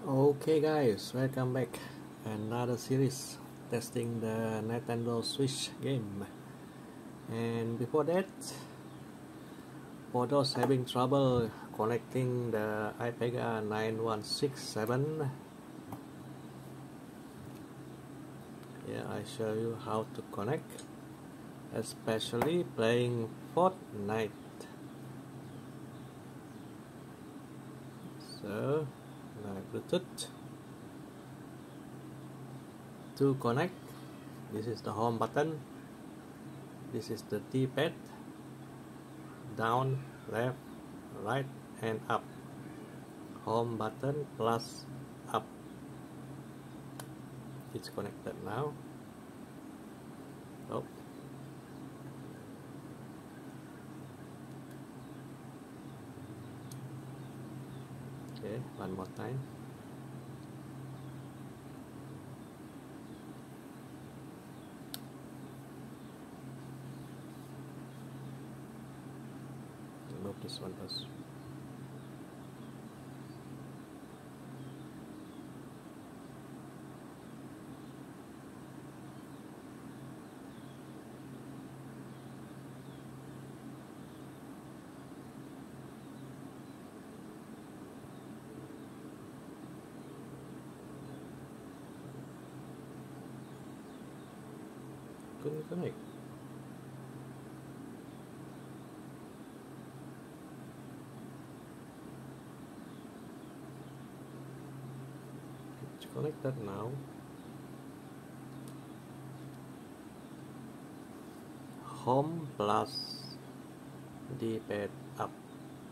Okay guys, welcome back. Another series testing the Nintendo Switch game. And before that, for those having trouble connecting the iPega 9167, here I show you how to connect, especially playing Fortnite. So Bluetooth to connect this is the home button. This is the D-pad down left right and up. Home button plus up. It's connected now. Oh. Okay one more time this one first couldn't it's that now. Home plus d-pad up.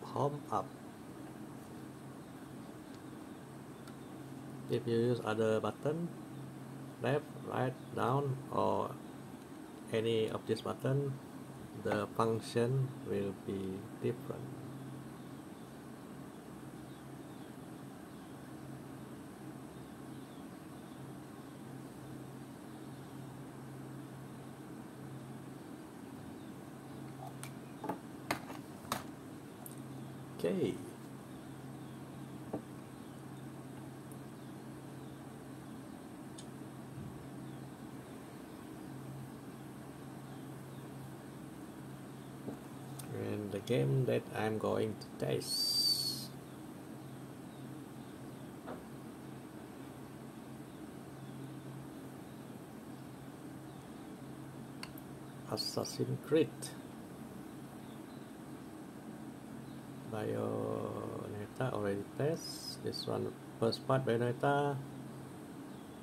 Home up. If you use other button left right down or any of this button the function will be different okay. And the game that I'm going to test. Assassin's Creed Bayonetta already test. This one first part Bayonetta.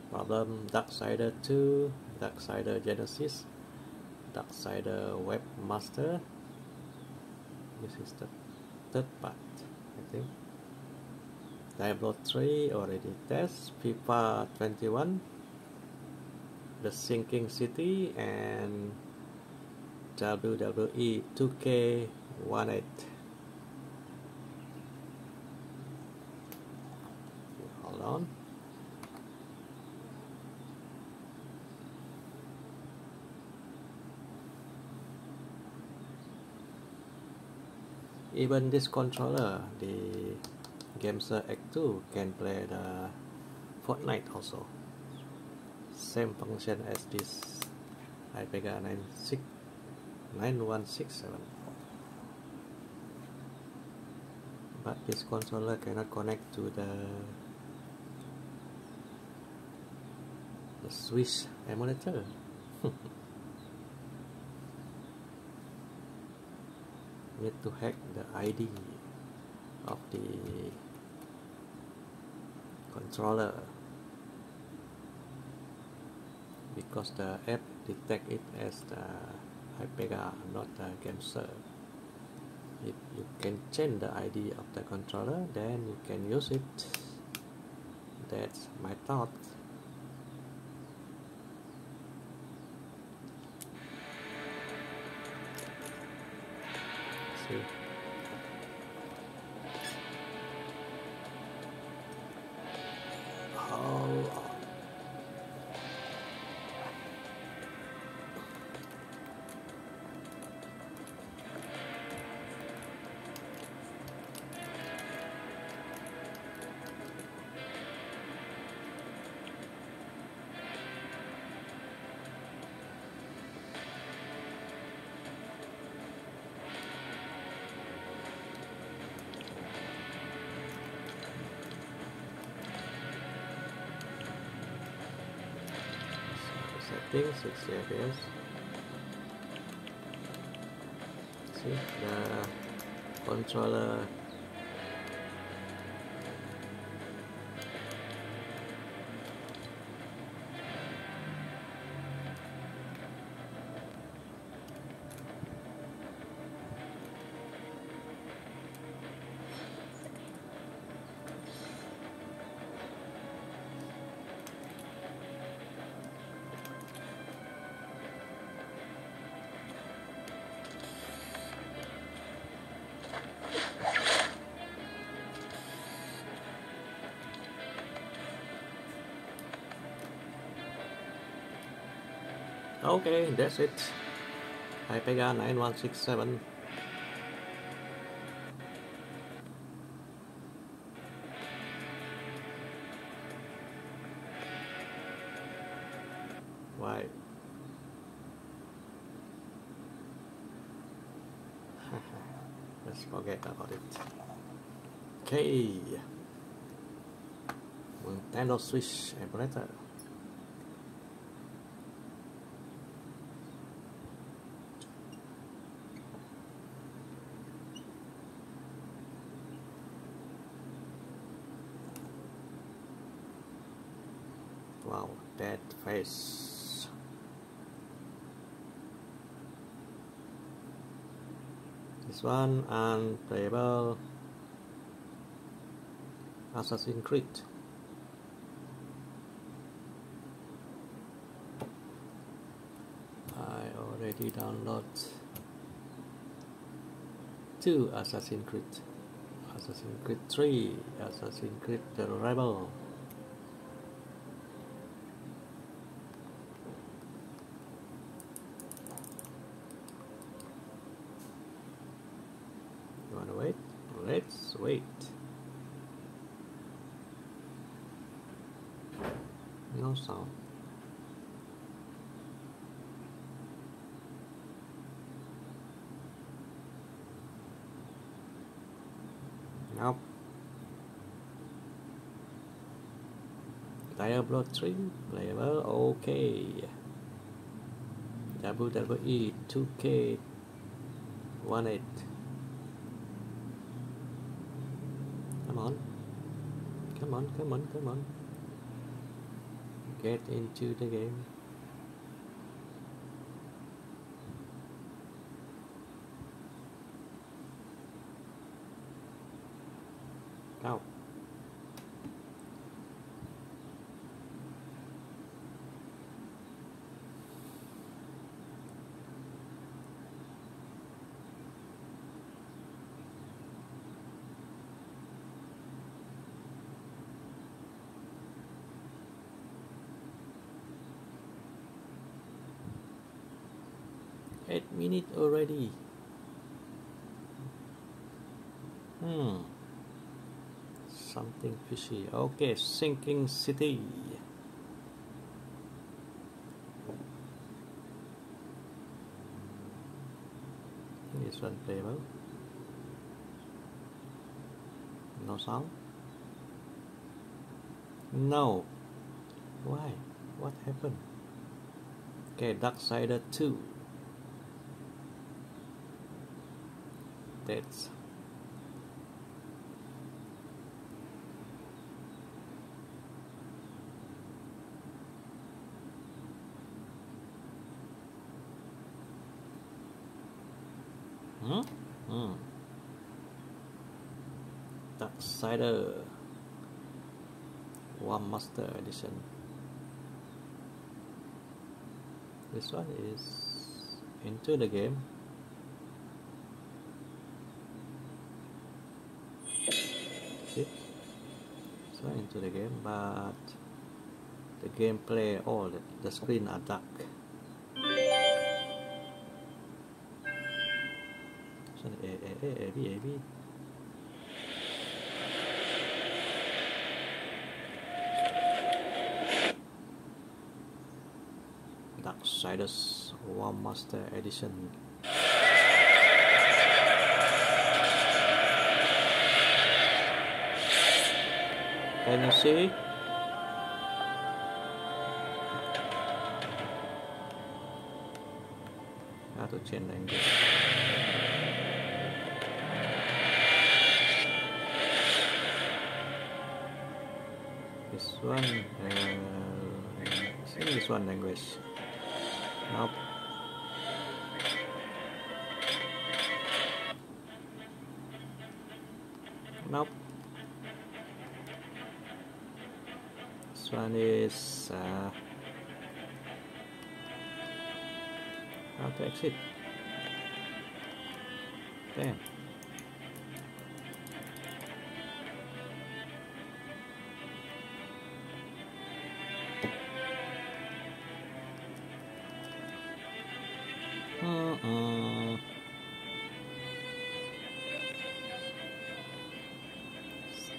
Problem Darksider 2 Darksider Genesis Darksider Webmaster. This is the third part I think. Diablo 3 already test. FIFA 21 The Sinking City and WWE 2K18 even this controller the GameSir X2 can play the Fortnite also. Same function as this iPega 9167 but this controller cannot connect to the the Switch emulator need to hack the ID of the controller because the app detect it as the iPega not the GameSir if you can change the ID of the controller then you can use it. That's my thought setting 60 fps see the controller Okay, that's it. iPega 9167. Why? Let's forget about it. Okay. Nintendo Switch emulator. One unplayable Assassin's Creed. I already download two Assassin's Creed. Assassin's Creed 3, Assassin's Creed The Rebel. Diablo 3 level okay. WWE 2K one eight. come on. Come on come on come on. Get into the game. Out 8 minutes already. Hmm. Something fishy. Okay sinking city. It's unplayable no sound? No. Why? What happened? Okay dark sider 2 That's Hmm? Hmm. Darksider One Master Edition. This one is into the game. Into the game, but the gameplay, all the, the screen are dark. So, eh, eh, eh, Abby, Abby. Darksiders One Master Edition. Can you see? How to change language? This one, uh, this one language. How to exit. Damn. Uh-uh.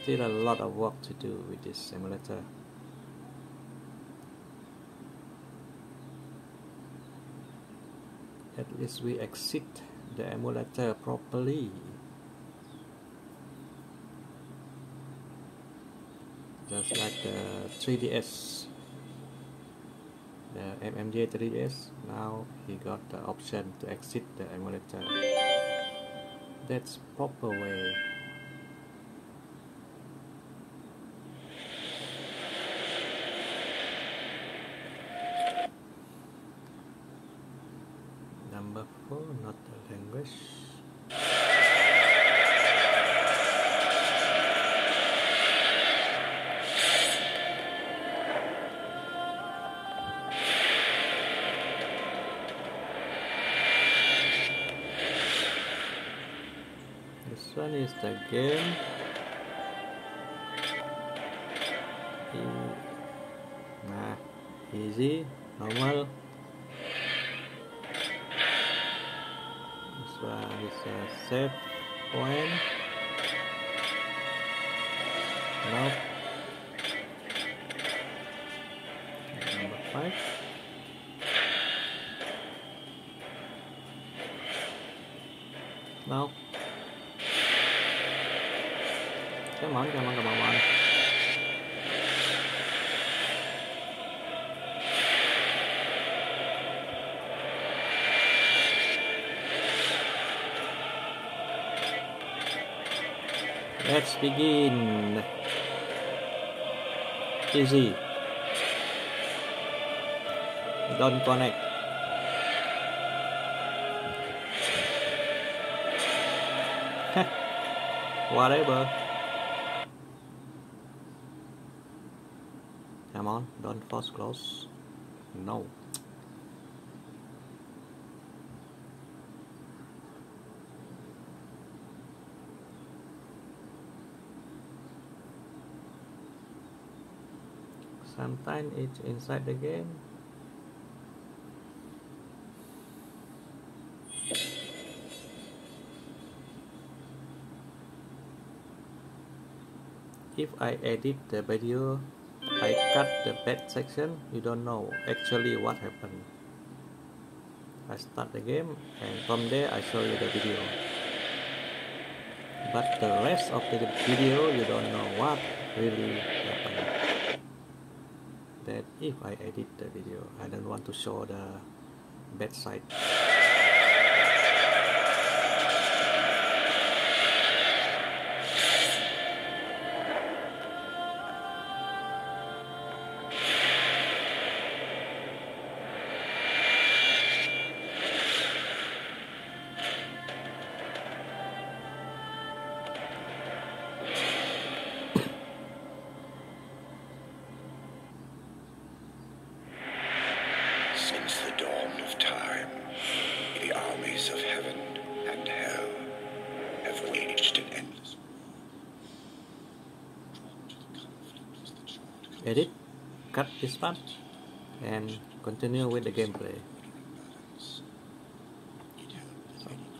Still a lot of work to do with this simulator. Least we exit the emulator properly. Just like the 3DS the MMJ 3DS now he got the option to exit the emulator. That's proper way 4 not the language. One is the game. Easy normal a save point. Nope. Number five. Nope. Come on, come on, come on, come on. Let's begin. Easy. Don't connect. Whatever. Come on, don't force close. No. Sometimes it's inside the game. If I edit the video I cut the bad section, you don't know actually what happened. I start the game and from there I show you the video. But the rest of the video you don't know what really. That if I edit the video, I don't want to show the bad side. Edit, cut this part, and continue with the gameplay.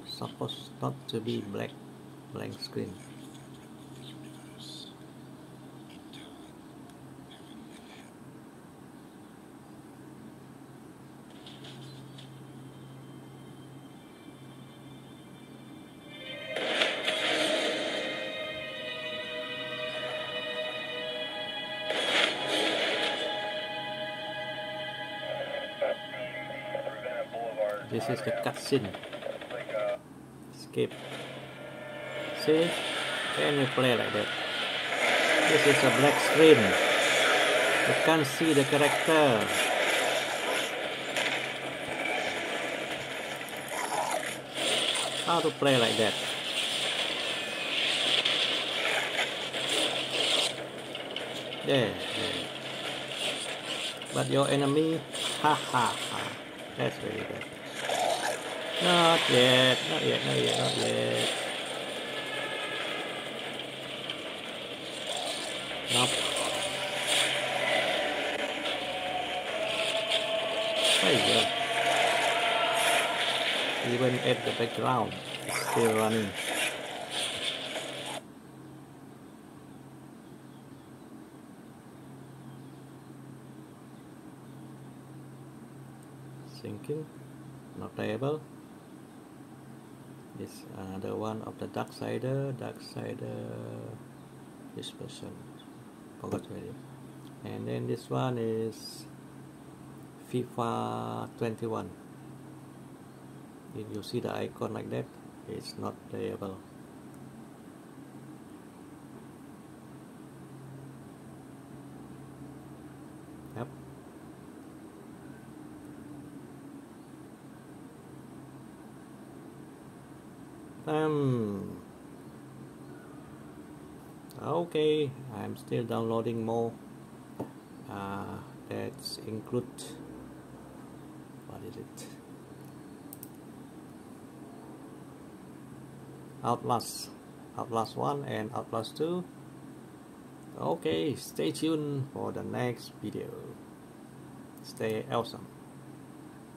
Supposed not to be black, blank screen. This is the cutscene. Skip see can you play like that? This is a black screen. You can't see the character. How to play like that? Yeah, but your enemy ha ha ha. That's really good not yet not yet not yet not yet. Nope. There you go. Even at the background it's still running. Sinking, not notable this another one of the Darksider this dispersion uh, forgot already. And then this one is FIFA 21 if you see the icon like that it's not playable um okay I'm still downloading more. Uh, that's include what is it? Outlast Outlast 1 and Outlast 2 okay stay tuned for the next video. Stay awesome